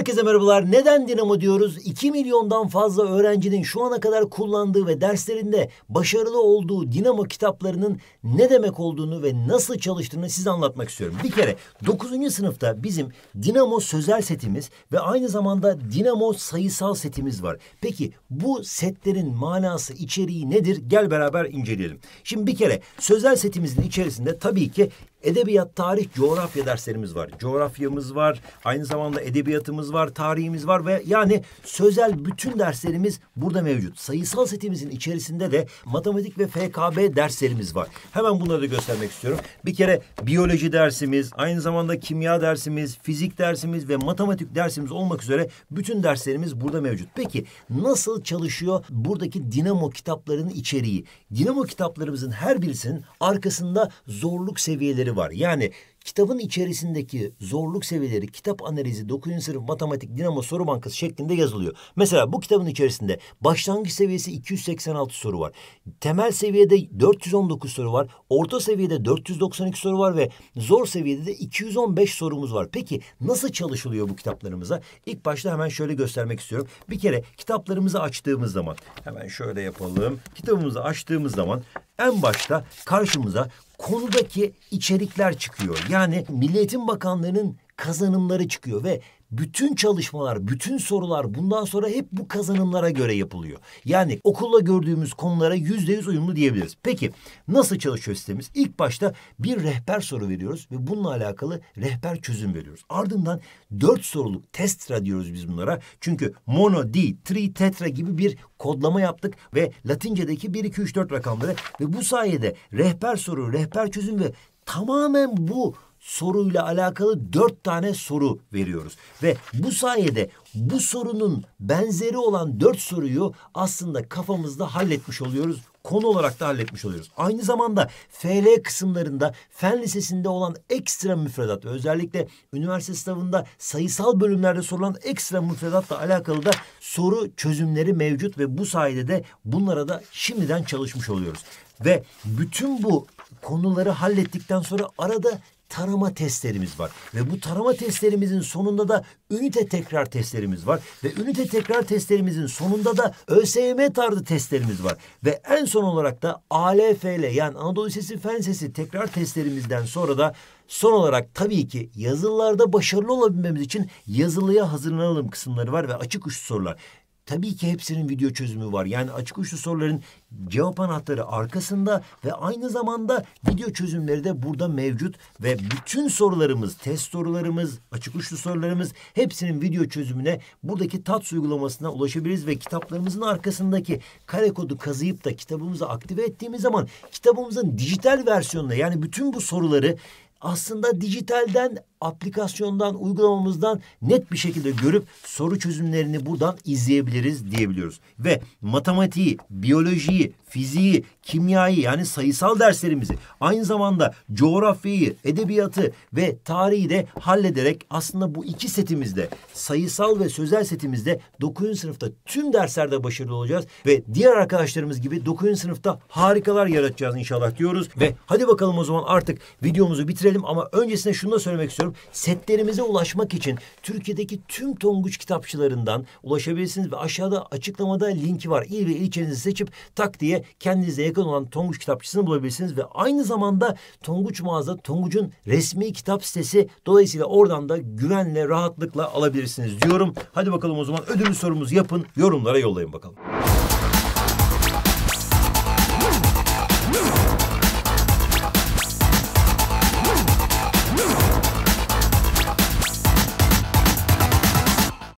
Herkese merhabalar. Neden Dinamo diyoruz? 2 milyondan fazla öğrencinin şu ana kadar kullandığı ve derslerinde başarılı olduğu Dinamo kitaplarının ne demek olduğunu ve nasıl çalıştığını size anlatmak istiyorum. Bir kere 9. sınıfta bizim Dinamo sözel setimiz ve aynı zamanda Dinamo sayısal setimiz var. Peki bu setlerin manası, içeriği nedir? Gel beraber inceleyelim. Şimdi bir kere sözel setimizin içerisinde tabii ki Edebiyat, tarih, coğrafya derslerimiz var. Coğrafyamız var, aynı zamanda edebiyatımız var, tarihimiz var ve yani sözel bütün derslerimiz burada mevcut. Sayısal setimizin içerisinde de matematik ve FKB derslerimiz var. Hemen bunları da göstermek istiyorum. Bir kere biyoloji dersimiz, aynı zamanda kimya dersimiz, fizik dersimiz ve matematik dersimiz olmak üzere bütün derslerimiz burada mevcut. Peki nasıl çalışıyor buradaki Dinamo kitaplarının içeriği? Dinamo kitaplarımızın her birisinin arkasında zorluk seviyeleri var. Yani kitabın içerisindeki zorluk seviyeleri, kitap analizi, 9. sınıf matematik, dinamo soru bankası şeklinde yazılıyor. Mesela bu kitabın içerisinde başlangıç seviyesi 286 soru var. Temel seviyede 419 soru var. Orta seviyede 492 soru var ve zor seviyede de 215 sorumuz var. Peki nasıl çalışılıyor bu kitaplarımıza? İlk başta hemen şöyle göstermek istiyorum. Bir kere kitaplarımızı açtığımız zaman hemen şöyle yapalım. Kitabımızı açtığımız zaman en başta karşımıza konudaki içerikler çıkıyor. Yani Milli Eğitim Bakanlığı'nın kazanımları çıkıyor ve bütün çalışmalar, bütün sorular bundan sonra hep bu kazanımlara göre yapılıyor. Yani okulda gördüğümüz konulara yüzde yüz uyumlu diyebiliriz. Peki nasıl çalışıyor sistemimiz? İlk başta bir rehber soru veriyoruz ve bununla alakalı rehber çözüm veriyoruz. Ardından dört soruluk test diyoruz biz bunlara. Çünkü mono, di, tri, tetra gibi bir kodlama yaptık ve Latince'deki 1, 2, 3, 4 rakamları ve bu sayede rehber soru, rehber çözüm ve tamamen bu soruyla alakalı dört tane soru veriyoruz. Ve bu sayede bu sorunun benzeri olan dört soruyu aslında kafamızda halletmiş oluyoruz konu olarak da halletmiş oluyoruz. Aynı zamanda FL kısımlarında fen lisesinde olan ekstra müfredat özellikle üniversite sınavında sayısal bölümlerde sorulan ekstra müfredatla alakalı da soru çözümleri mevcut ve bu sayede de bunlara da şimdiden çalışmış oluyoruz. Ve bütün bu konuları hallettikten sonra arada tarama testlerimiz var. Ve bu tarama testlerimizin sonunda da ünite tekrar testlerimiz var. Ve ünite tekrar testlerimizin sonunda da ÖSYM tarzı testlerimiz var. Ve en son olarak da ALFL yani Anadolu Lisesi Fen Lisesi tekrar testlerimizden sonra da son olarak tabii ki yazılılarda başarılı olabilmemiz için yazılıya hazırlanalım kısımları var ve açık uçlu sorular. Tabii ki hepsinin video çözümü var. Yani açık uçlu soruların cevap anahtarı arkasında ve aynı zamanda video çözümleri de burada mevcut ve bütün sorularımız, test sorularımız, açık uçlu sorularımız hepsinin video çözümüne buradaki TATS uygulamasına ulaşabiliriz ve kitaplarımızın arkasındaki kare kodu kazıyıp da kitabımızı aktive ettiğimiz zaman kitabımızın dijital versiyonunda yani bütün bu soruları aslında dijitalden, aplikasyondan, uygulamamızdan net bir şekilde görüp soru çözümlerini buradan izleyebiliriz diyebiliyoruz. Ve matematiği, biyolojiyi, fiziği, kimyayı yani sayısal derslerimizi, aynı zamanda coğrafyayı, edebiyatı ve tarihi de hallederek aslında bu iki setimizde, sayısal ve sözel setimizde 9. sınıfta tüm derslerde başarılı olacağız ve diğer arkadaşlarımız gibi 9. sınıfta harikalar yaratacağız inşallah diyoruz. Ve hadi bakalım o zaman artık videomuzu bitirelim ama öncesinde şunu da söylemek istiyorum. Setlerimize ulaşmak için Türkiye'deki tüm Tonguç kitapçılarından ulaşabilirsiniz ve aşağıda açıklamada linki var. İl ve ilçenizi seçip tak diye kendinize yakın olan Tonguç kitapçısını bulabilirsiniz ve aynı zamanda Tonguç mağaza Tonguç'un resmi kitap sitesi dolayısıyla oradan da güvenle rahatlıkla alabilirsiniz diyorum. Hadi bakalım o zaman ödül sorumuzu yapın yorumlara yollayın bakalım.